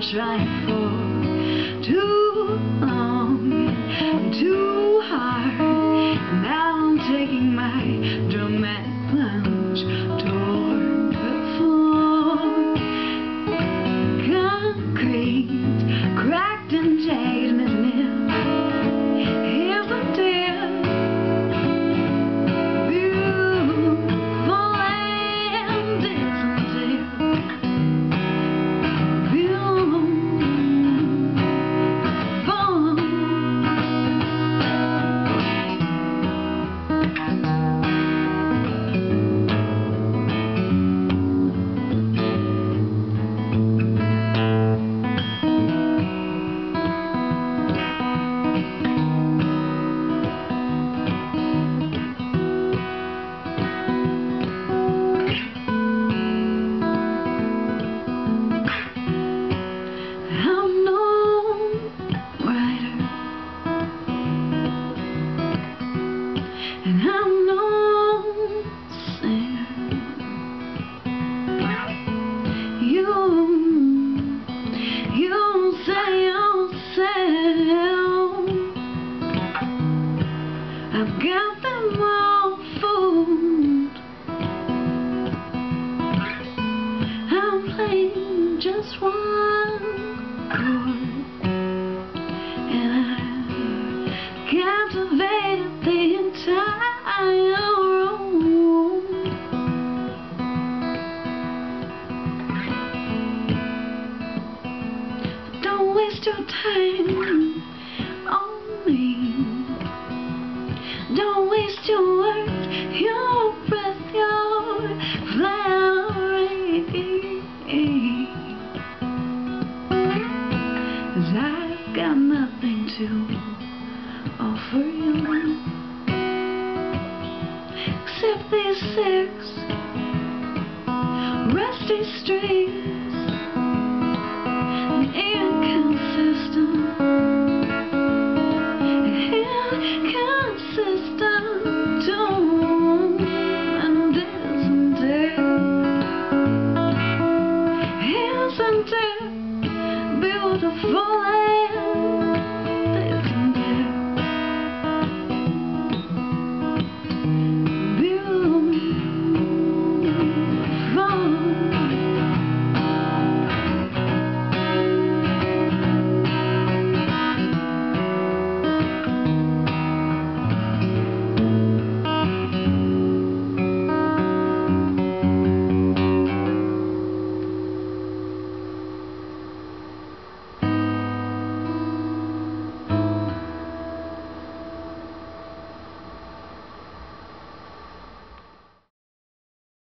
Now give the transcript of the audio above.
try for too your time on me. Don't waste your words, your breath, your flowering. I've got nothing to offer you except these six rusty strings.